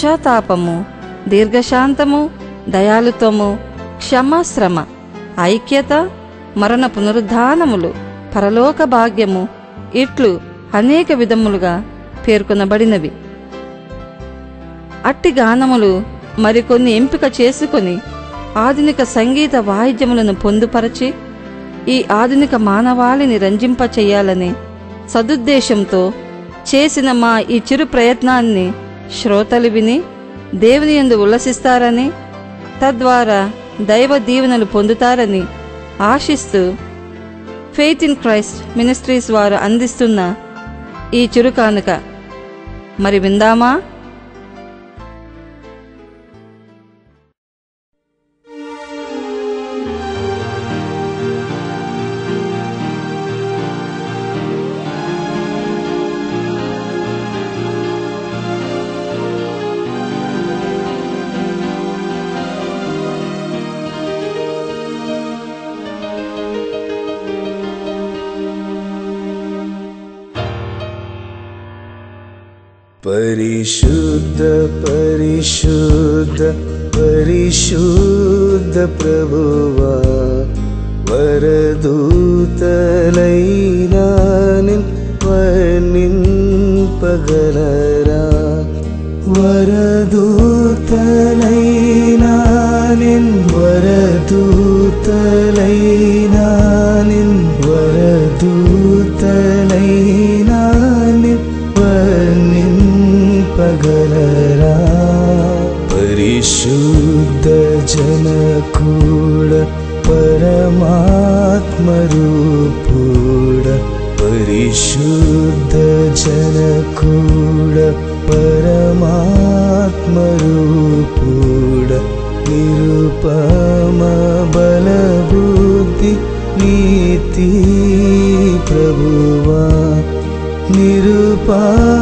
పశ్చాత్తాపము దీర్ఘశాంతము దయాలుత్వము క్షమాశ్రమ ఐక్యత మరణ పునరుద్ధానములు పరలోక భాగ్యము ఇట్లు అనేక విధములుగా పేర్కొనబడినవి. అట్టి గానములు మరికొన్ని ఎంపిక చేసుకొని ఆధునిక సంగీత వాయిద్యములను పొందుపరచి ఈ ఆధునిక మానవాళిని రంజింపచేయాలని సదుద్దేశంతో చేసిన మా ఈ చిరు ప్రయత్నాన్ని శ్రోతలు విని దేవుని యందు ఉల్లసిస్తారని తద్వారా దైవ దీవెనలు పొందుతారని ఆశిస్తూ ఫెయిత్ ఇన్ క్రైస్ట్ మినిస్ట్రీస్ వారు అందిస్తున్న ఈ చురుకానుక. మరి విందామా? परिशुद्ध परिशुद्ध परिशुद्ध प्रभुवा वरदूतलनानि वर्णिन पगलरा। वरदूतलनानि वरदूतलि जनखू परमात्मरूपशुद्ध जनखू परमात्मरूप निरुपम बलबुद्धि नीति प्रभुवा निरुपा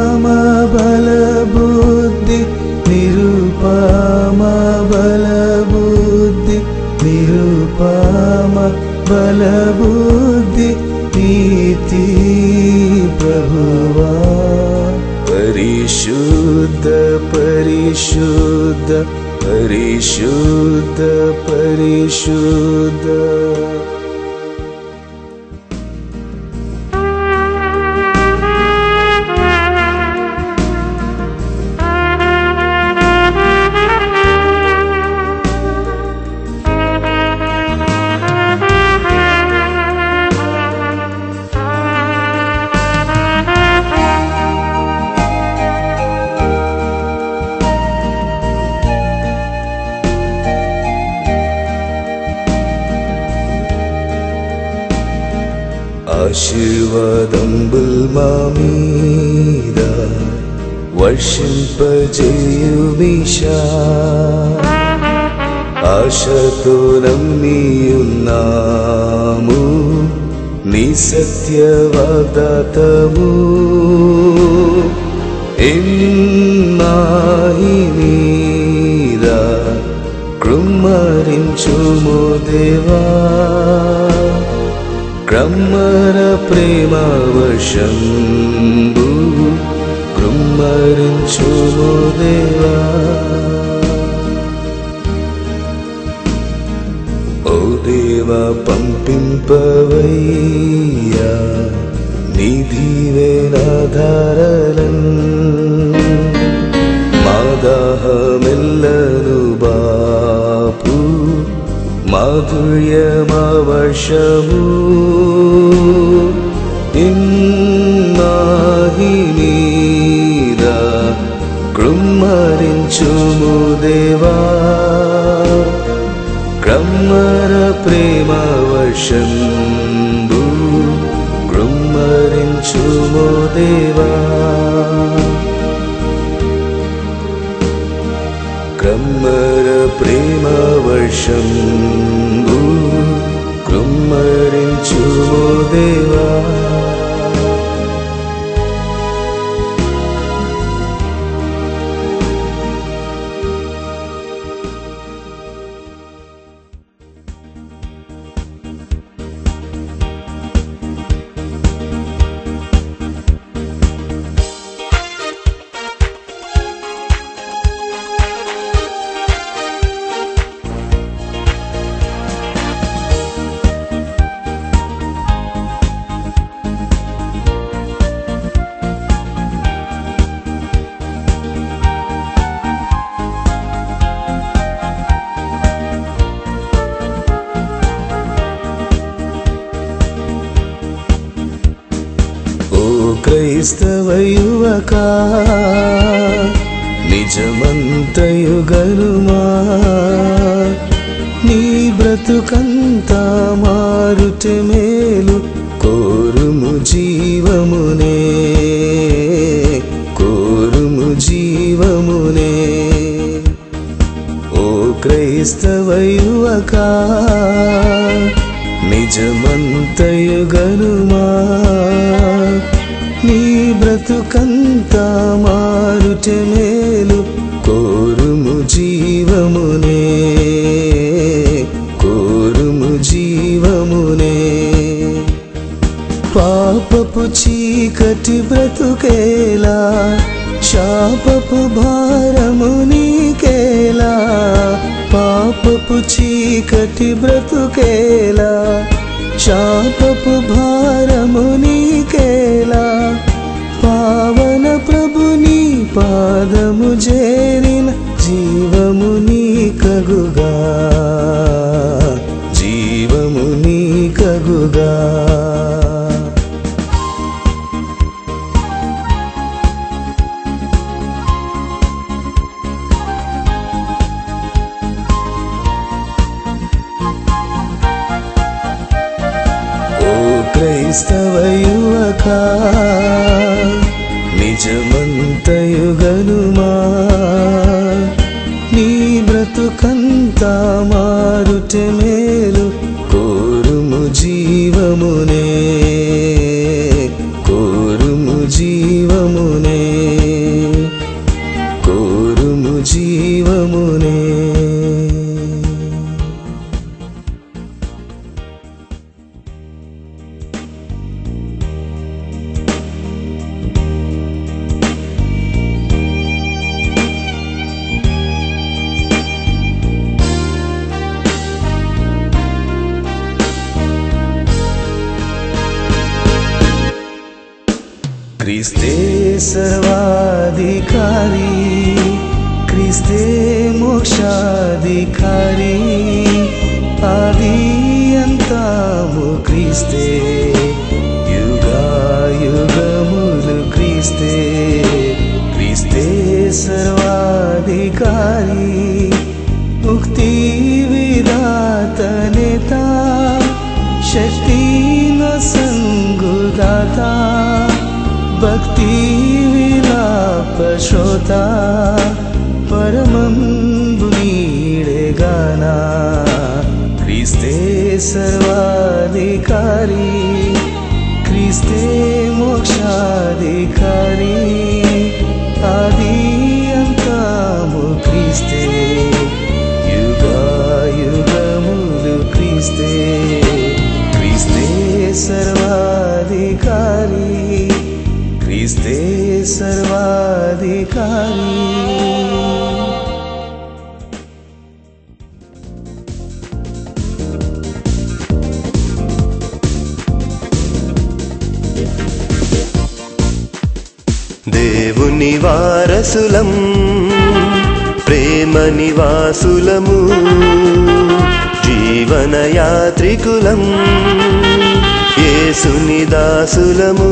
परिशुद्ध परिशुद्ध परिशुद्ध परिशुद्ध। निसत्यवदतभू इं मायि मीरा कृम्म रिञ्चुमोदेवा क्रम्मरप्रेमा वशम्बु దేవా పంపింపవయ్యా? నిధివేనాధారలన్ మాదాహమెల్లను బాపు మాధుర్యమవర్షము ఇన్నాహి కృమ్మరించుము దేవా క్రమ్మ ప్రేమ వర్షంబు కృమ్మరించుము దేవా క్రమ్మర ప్రేమ వర్షంబు కృమ్మరించుము దేవా మారుటే మేలు కోరుము జీవమునే. కోరుము జీవమునే. ఓ క్రైస్తవ యువక నిజమంతయు నీ బ్రతుకంతా మారుటమే చీకటి బ్రతుకేలా? శాపపు భారము నీకేలా? పాపపు చీకటి బ్రతుకేలా? శాపపు భారము నీకేలా? పావన ప్రభుని పాదము చేరిన జీవము నీ కగుగా జీవము నీ కగుగా క్రైస్తవ యువక Cristo. వారసులం ప్రేమ నివాసులము జీవనయాత్రికులం యాత్రికులం దాసులము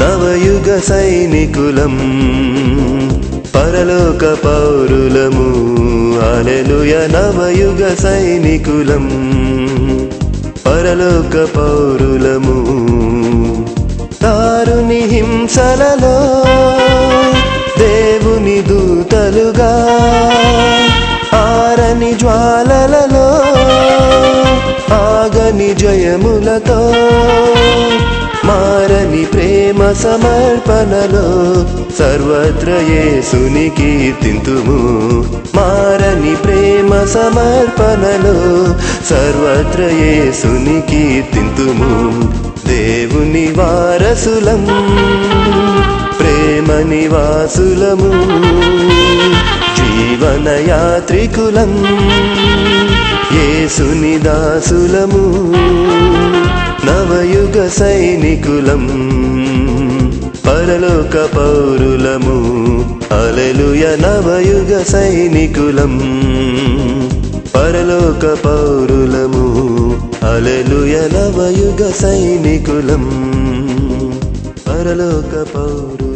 నవయుగ సైనికులం పరలోక పౌరులము అలెలుయ నవయుగ సైనికులం పరలోక పౌరులము. హింసలలో దేవుని దూతలుగా ఆరని జ్వాలలలో ఆగని జయములతో మారని ప్రేమ సమర్పణలో సర్వత్ర యేసుని కీర్తింతుము. మారని ప్రేమ సమర్పణలో సర్వత్ర యేసుని కీర్తింతుము. దేవుని వారసులం ప్రేమ నివాసులము జీవన యాత్రికులం యేసుని దాసులము నవయుగ సైనికులం పరలోక పౌరులము అలలుయ నవయుగ సైనికులం. పరలోక పౌరులము. అలెలుయ సైనికులం. పరలోక పౌరు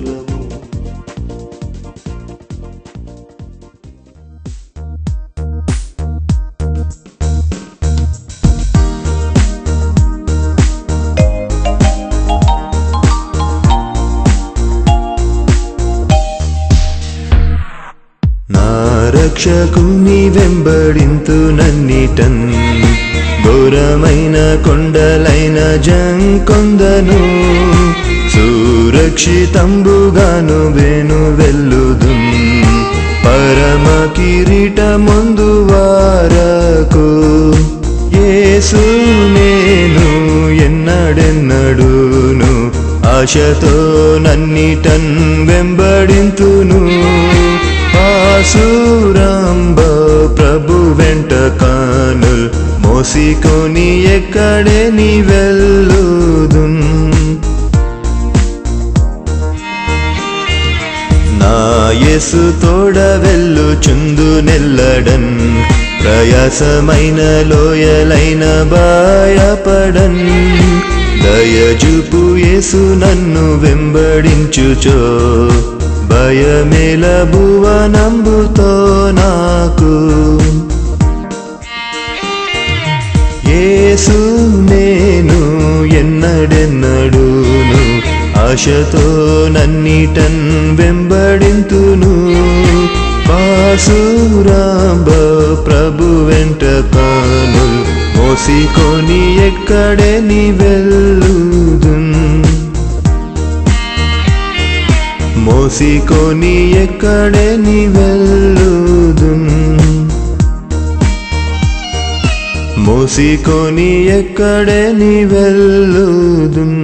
రక్షకుని వెంబడింతు నన్నిటన్. ఘోరమైన కొండలైన జంకొందను. సురక్షితంబుగాను వేను వెళ్ళుదు. పరమ కిరీట ముందు వారకు ఏసు నేను ఎన్నడెన్నడును. ఆశతో నన్నిటన్ వెంబడింతును. ఆసురాంబ ప్రభు వెంట కానుల్. మోసికొని ఎక్కడే నీ వెళ్ళుదున్ నా యేసు తోడ వెళ్ళు చుందు నెల్లడన్. ప్రయాసమైన లోయలైన భయపడన్ దయజుపు యేసు నన్ను వెంబడించుచో. భయమేల భువనంబుతో నాకు. ఏసు నేను ఎన్నడెన్నడూను ఆశతో నన్నిటన్ వెంబడింతును. పాసురాంబ ప్రభు వెంట పాను మోసికొని ఎక్కడే నీ వెళ్ళుదును మోసికొని ఎక్కడే నీ వెళ్ళుదున్ మోసికొని ఎక్కడే నీ వెళ్ళుదున్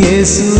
యేసు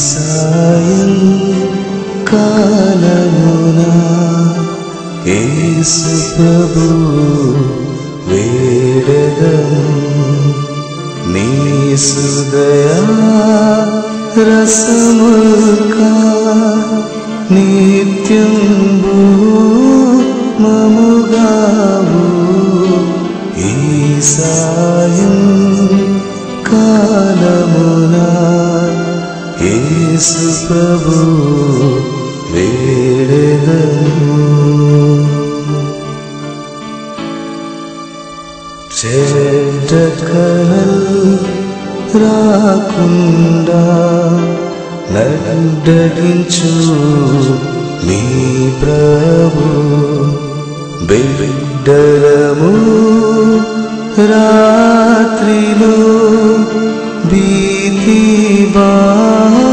ఈ సాయం కాలమున యేసు ప్రభు వేడదము నీ సుదయా రసముల్కా నిత్యం మముగావు ఈ యేసు ప్రభు వేడెదను చెడ్డ కలల్ రాకు కాకుండా నడ్డగించు నీ ప్రభు బిడ్డలము రాత్రిలో భీతి బాపును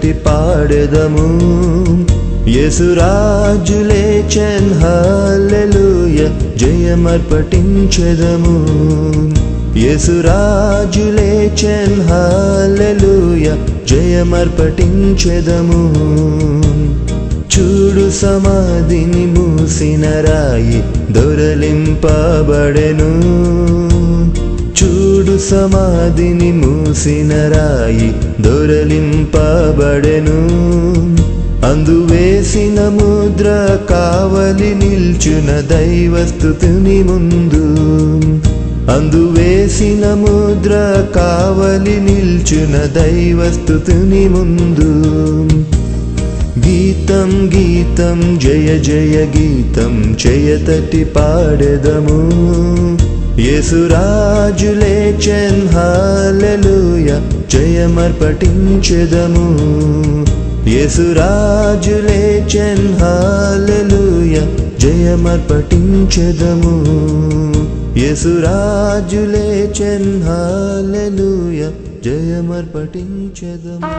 జయతటి పాడెదము. యేసురాజులే చెన్ హల్లెలూయ జయమర్పటించెదము. యేసురాజులే చెన్ హల్లెలూయ జయమర్పటించెదము. చూడు సమాధిని మూసిన రాయి దొరలింపబడెను. చూడు సమాధిని మూసిన రాయి దొరలింపబడెను. అందువేసిన ముద్ర కావలి నిల్చున దైవస్థుతుని ముందు. అందువేసిన ముద్ర కావలి నిల్చున దైవస్థుతుని ముందు. గీతం గీతం జయ జయ గీతం చేయతటి పాడెదము. యేసురాజులే చెన్ హాలెలూయ జయమర్పటించెదము. యేసురాజులే చెన్ హాలెలూయ జయమర్పటించెదము. యేసురాజులే చెన్ హాలెలూయ జయమర్పటించెదము.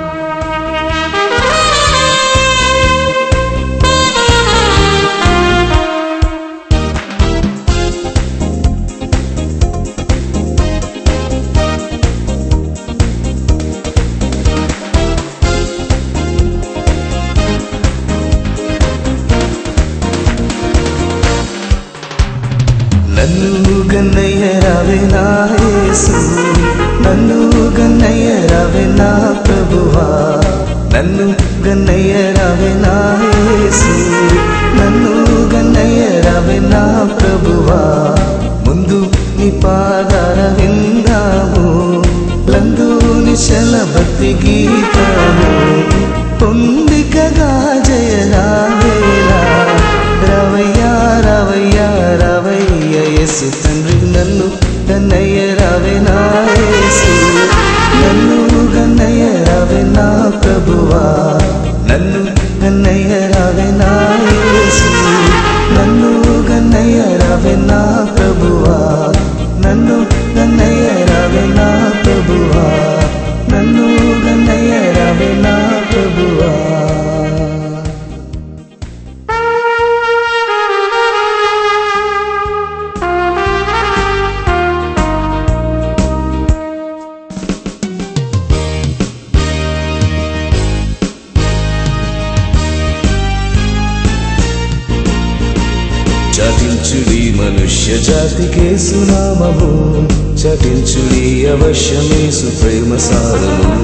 జాతికే సునామము చటించుడి అవశ్యమేసు ప్రేమ సారము.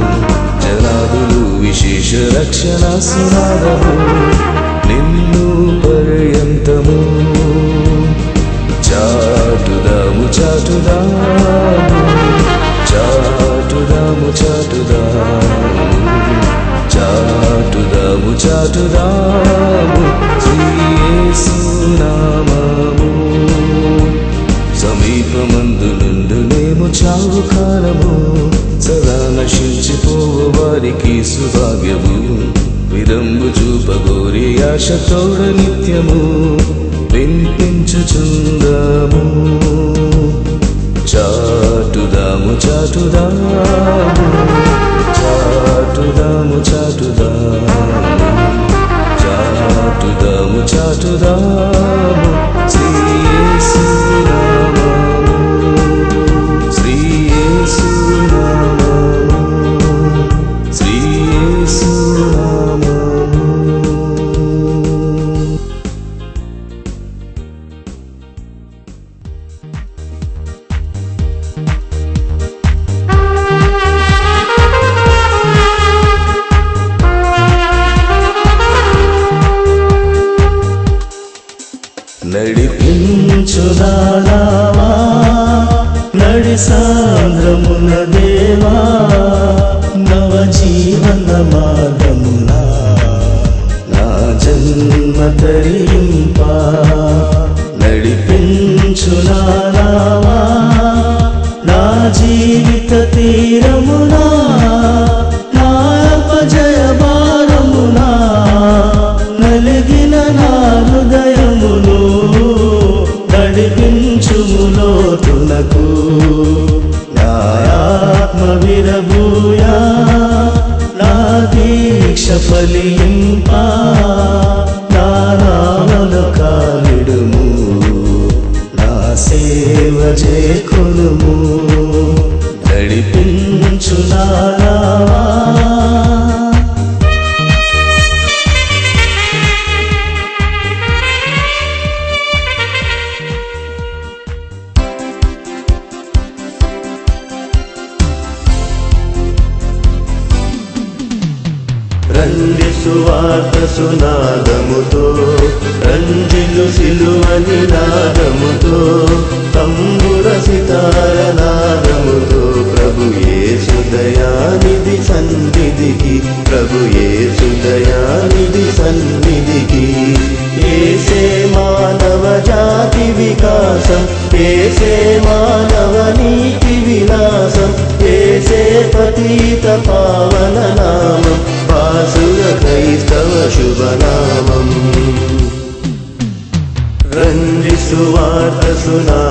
జనాదులు విశేష రక్షణ సునాదము. నిన్ను పర్యంతము. చాటుదాము చాటుదాము. చాటుదాము చాటుదాము. చాటుదాము చాటుదాము. శ్రీయేసునామము సమీపమందు సాహుకాలము సదా నశించిపోవు వారికి సుభాగ్యము. విరంబు చూపగోరి ఆశ చౌడ నిత్యము. వినిపించుచుందాము. చాటుదాము చాటుదాము. చాటుదాము చాటుదాము. చాటుదాము చాటుదాము. శ్రీ एषे मानवनीतिविनासम् एषे पतीत वासुरकैस्तव शुभनामम्। रन्दिसुवात सुनाम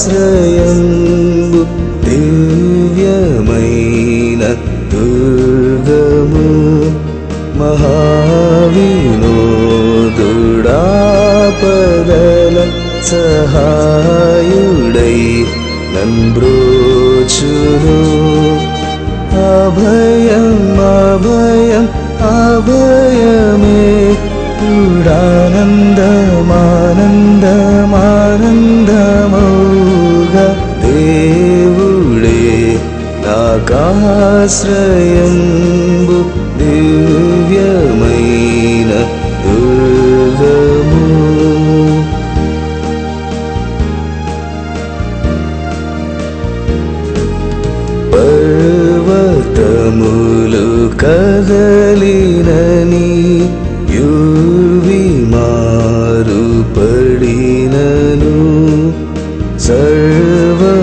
स्वयं महाविनो दुडापदल सहायुडै नम्बृचुः आश्रयम्बु यं बु दिव्यमयिनूलमु पर्वतमुलुकदलीननि युविमारुपणीननु सर्वमुषि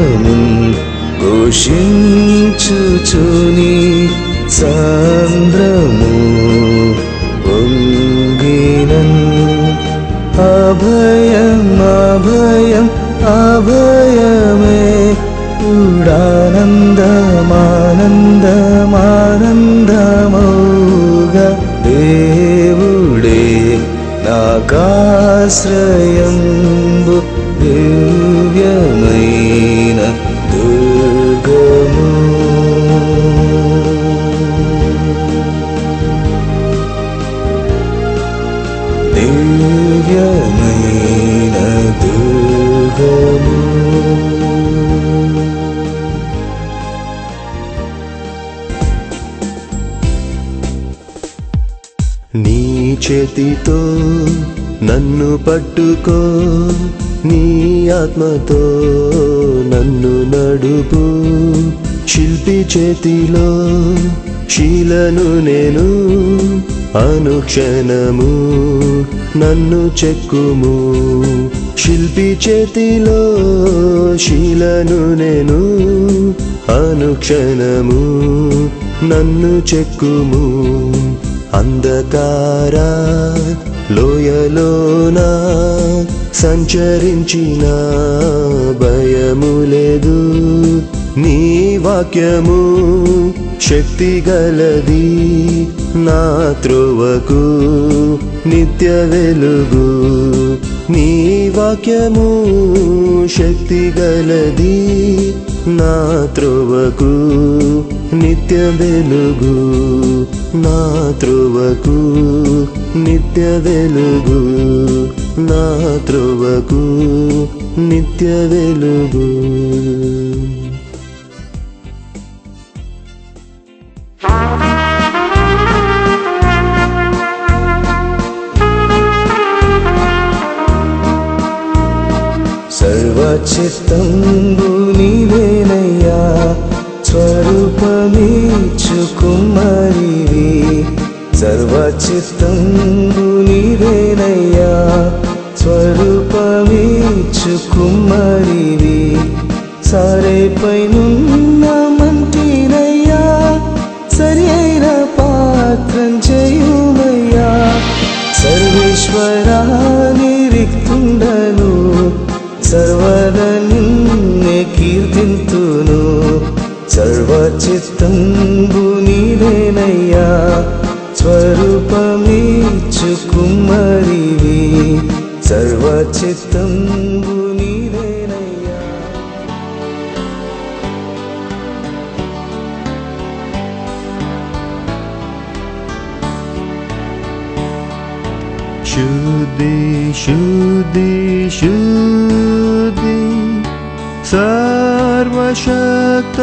చూచుచుని సాంద్రము పొంగినన్ അഭയം അഭയം അഭയമേ ഉടാനന്ദമാനന്ദമാനന്ദമൗക ദേവുടേ നാഗാശ്രയ పట్టుకో నీ ఆత్మతో నన్ను నడుపు. శిల్పి చేతిలో శీలను నేను అనుక్షణము నన్ను చెక్కుము. శిల్పి చేతిలో శీలను నేను అనుక్షణము నన్ను చెక్కుము. అంధకారా లోయలోన సంచరించిన భయము లేదు నీ వాక్యము శక్తి గలది నా త్రోవకు నిత్య వెలుగు. నీ వాక్యము శక్తి గలది నా త్రువకు నిత్య వెలుగు నా త్రువకు నిత్య వెలుగు నా త్రువకు నిత్య వెలుగు చిత్తంబు నీవేనయ్యా స్వరూపమీచుకుమరివి సర్వచిత్తంబు నీవేనయ్యా స్వరూపమీచుకుమరివి సారేపై నున్న మంటినయ్యా సరి అయిన పాత్రం చేయుమయ్యా. సర్వేశ్వరాన్ని రిక్తుండను సర్వద నిన్నే కీర్తింతును. సర్వచిత్తంబు నీవేనయ్యా. స్వరూపమీచుకుమరివి సర్వచిత్తంబు నీవేనయ్యా शुद्धि शुद्धि सर्वशत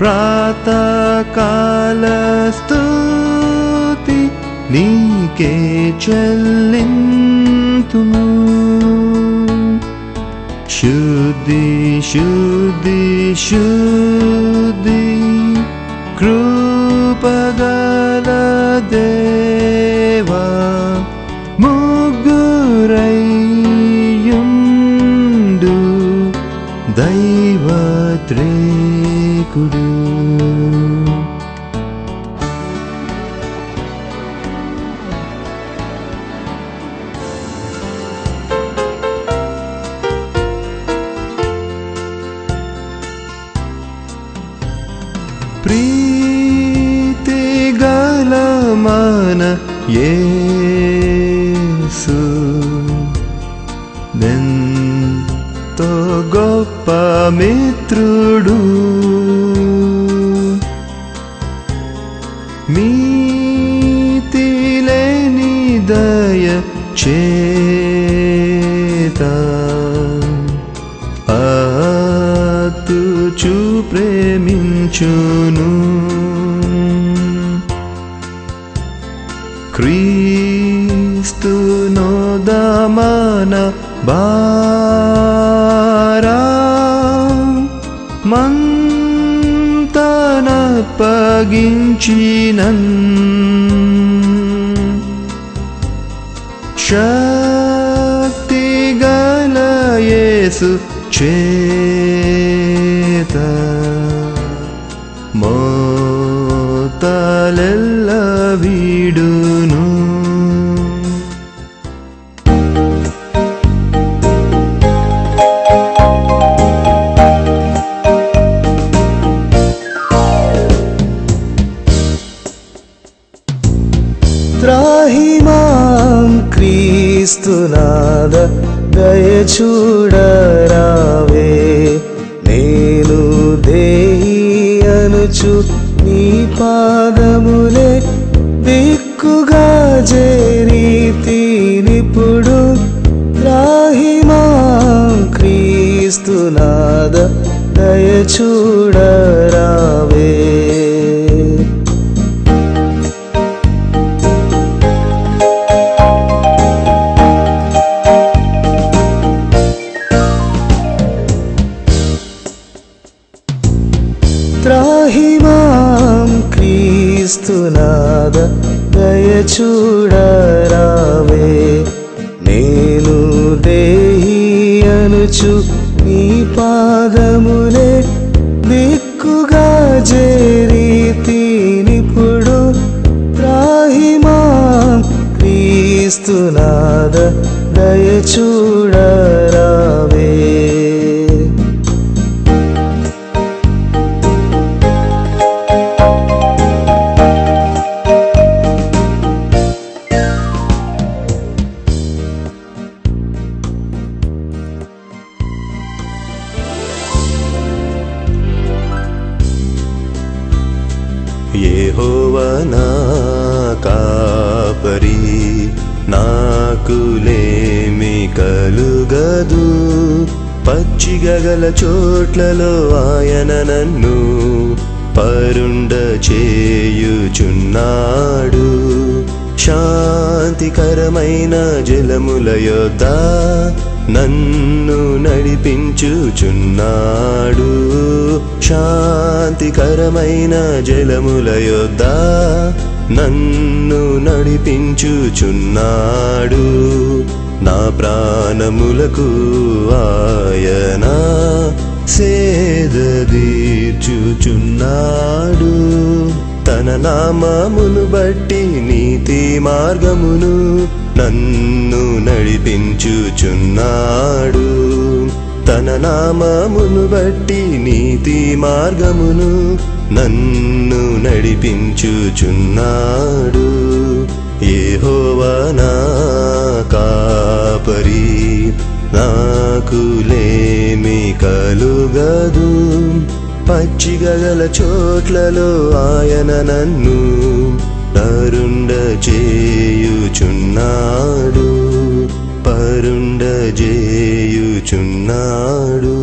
प्रातःकालस्तुति नीके चल्लि शुद्धि शुद्धि शुद्धि कृपगलदे దైవత్రేకుడు ప్రీతి గల మన యేసు ఎంతో గొప్ప మిత్రుడు. चेत। अतुचु प्रेमिञ्चुनु। क्रीस्तु नो दमन बारा। मन्तन पगिञ्चिनन्। 最初。పచ్చిగగల చోట్లలో ఆయన నన్ను పరుండ చేయుచున్నాడు. శాంతికరమైన జలముల యొద్ద నన్ను నడిపించుచున్నాడు. శాంతికరమైన జలముల యొద్ద నన్ను నడిపించుచున్నాడు. నా ప్రాణములకు ఆయన సేద తీర్చుచున్నాడు తన నామమును బట్టి నీతి మార్గమును నన్ను నడిపించుచున్నాడు. తన నామమును బట్టి నీతి మార్గమును నన్ను నడిపించుచున్నాడు. యెహోవా కాపరి నాకులేమి కలుగదు. పచ్చిగగల చోట్లలో ఆయన నన్ను పరుండ చేయుచున్నాడు. పరుండ చేయుచున్నాడు.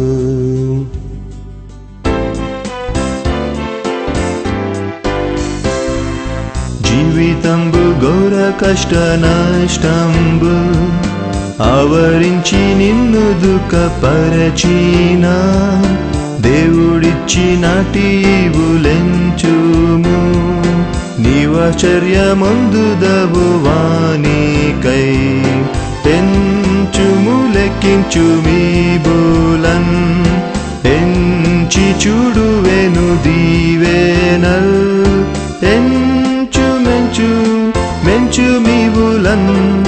కష్ట నష్టంబు ఆవరించి నిన్ను దుఃఖపరచిన దేవుడిచ్చినటి ఈవులెంచుము నీవాచర్యమందుదవు వానికై పెంచుము లెక్కించు మీ బోలన్. ఎంచి చూడువెను దీవేనల్ ఎంచు మీవులన్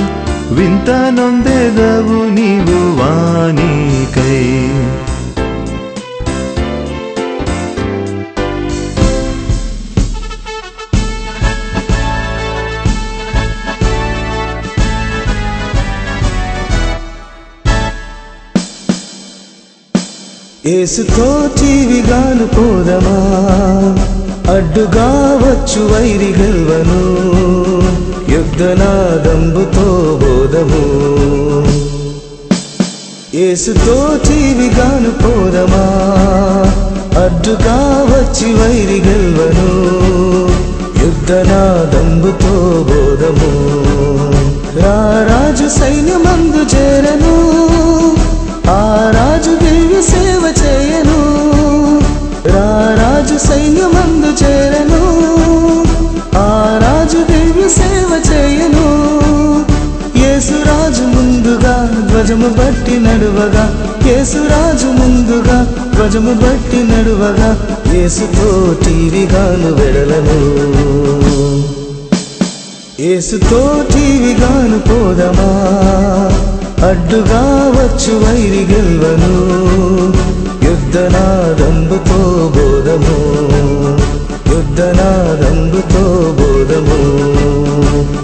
వింత నొందెదవు నీవు వానికై ఏసుతో జీవిగాను పోదమా? అడ్డుగా వచ్చు వైరి గెల్వను. యుద్ధనాదంబుతో బోధము. ఏసుతో చీవిగాను పోదమా? అడ్డుగా వచ్చి వైరి గెల్వను. యుద్ధనాదంబుతో బోధము. రారాజు సైన్యమందు చేరను. ఆ రాజు దేవి సేవ చేయను. రారాజు సైన్యమందు చేరను. సేవ చేయను. యేసురాజు ముందుగా ధ్వజము బట్టి నడువగా. యేసురాజు ముందుగా ధ్వజము బట్టి నడువగా. యేసుతో టీవిగాను వెడలను. ఏసుతో టీవిగాను పోదమా. అడ్డుగా వచ్చు వైరి గెల్వను. యుద్ధనాదంబుతో బోధము. యుద్ధనాదంబుతో బోధము. Thank you.